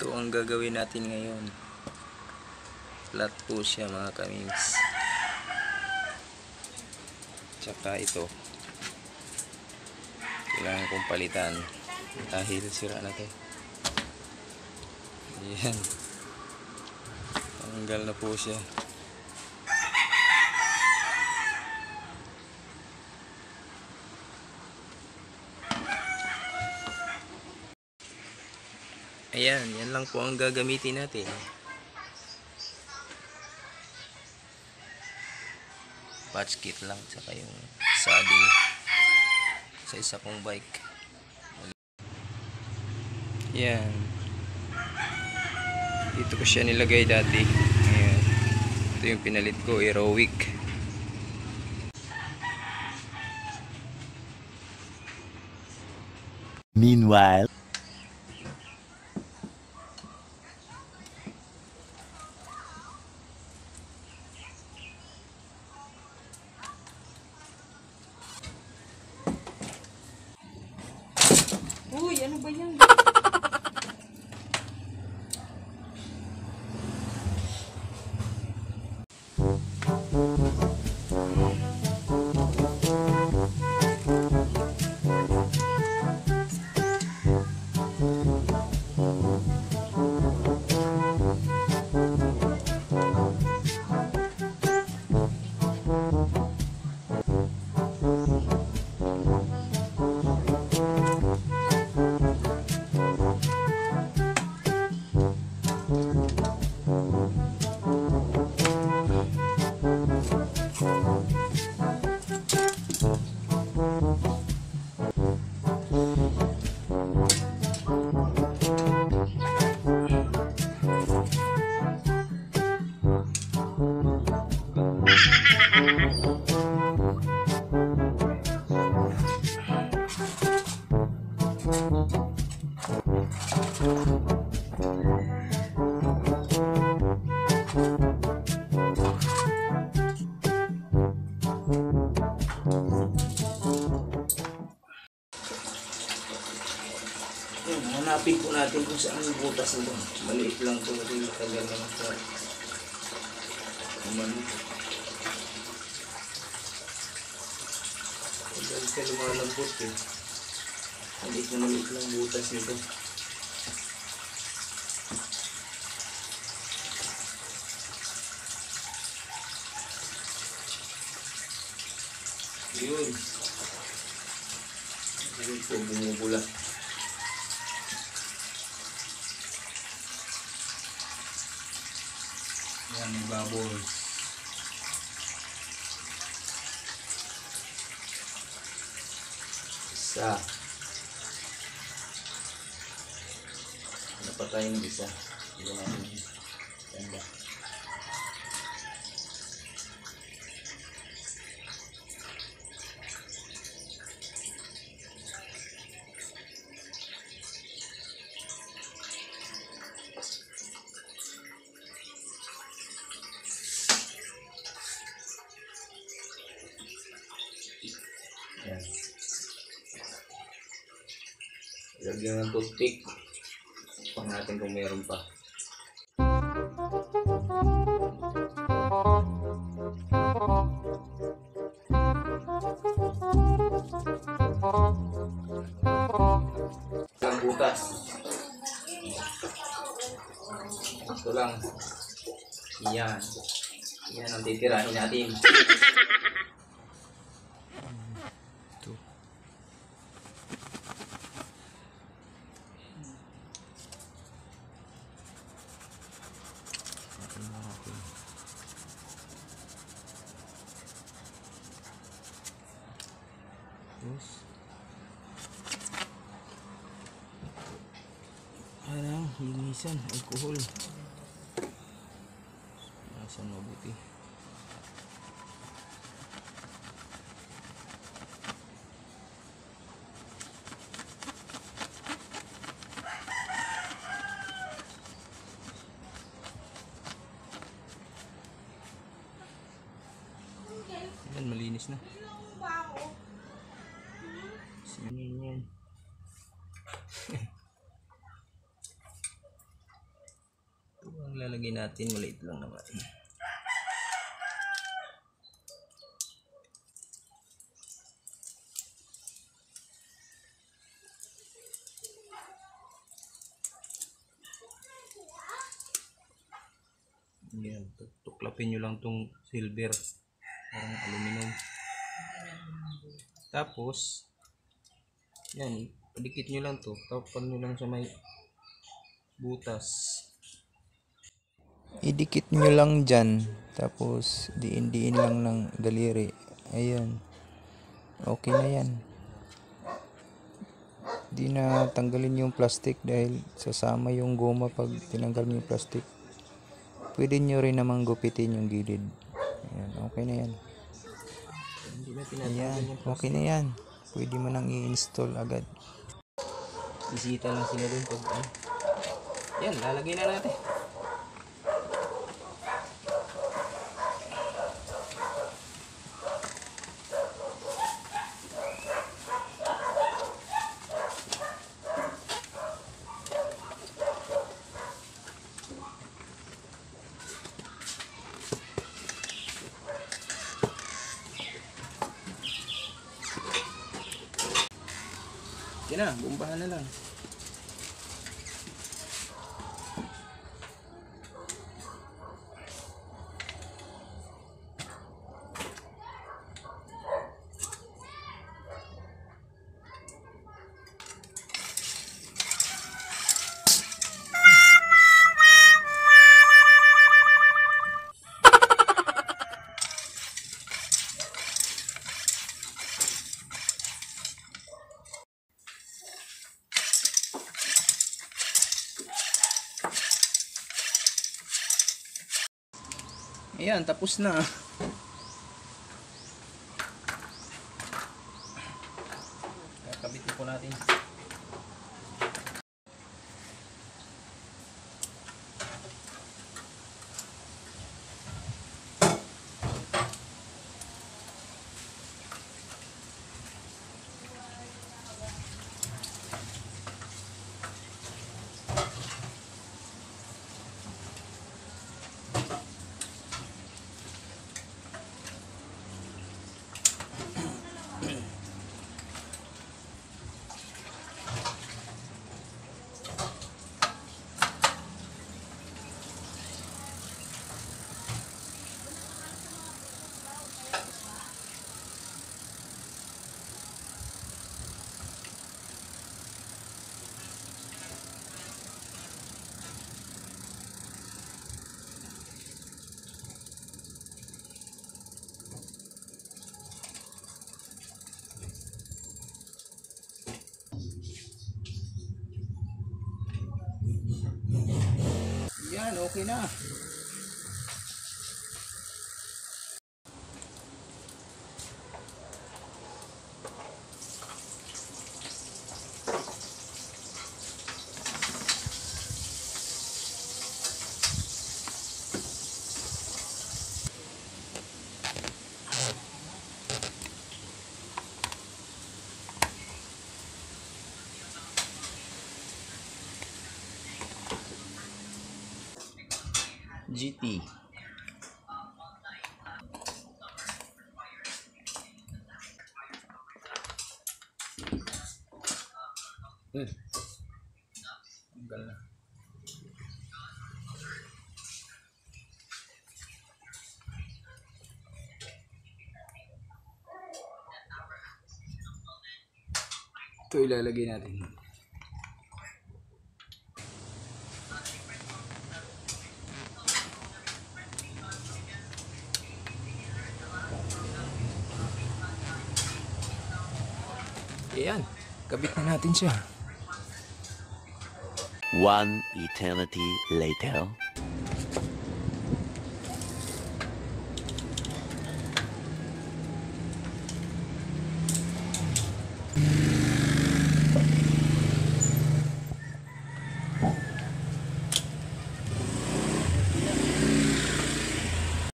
Ito ang gagawin natin ngayon. Flat po siya mga kamings. Tsaka ito. Kailangan kong palitan. Dahil sira na to. Ayan. Tanggal na po siya. Ayan, yan lang po ang gagamitin natin. Patch kit lang, saka yung saddle sa isa kong bike. Yan. Dito ko siya nilagay dati. Ayan. Ito yung pinalit ko, aerowick. Meanwhile, ano ba yan? Hanapin po natin kung saan yung butas nito. Maliit lang ito kasi tagal naman sa naman. Tagal ka lumalambot eh. Maliit na maliit lang butas nito. Yun. Yun po bumubula. Yan, may bubbles. Isa. Napatay yung isa. Hindi natin yun. Ganda. Yan. Lagyan ng toothpick. Pang natin kung meron pa. Ang butas. Ito lang. Yan. Yan ang titirahin natin. Ito. Yes. Linisan, alcohol. Nasaan mabuti? Yan, malinis na. Yan. ilalagay natin, maliit lang naman. Yan, tuk- tuklapin nyo lang tong silver. Parang aluminum. Tapos, yan, padikit nyo lang to. Tapan nyo lang sa may butas. Idikit nyo lang dyan. Tapos, diin-diin lang ng daliri. Ayan. Okay na yan. Di na tanggalin yung plastic dahil sasama yung goma pag tinanggal mo yung plastic. Pwede nyo rin namang gupitin yung gilid. Ayan, okay na yan. Ayan, okay na yan. Pwede mo nang i-install agad. Bisita lang sila dun pag ano. Yan, lalagay na natin. Yan na, bumbahan na lang. Ayan, tapos na. Kakabitin po natin. Yan, okay na. GT. Hmm. Tanggal na. Ito ilalagay natin. Ayan, kabit na natin siya. One eternity later.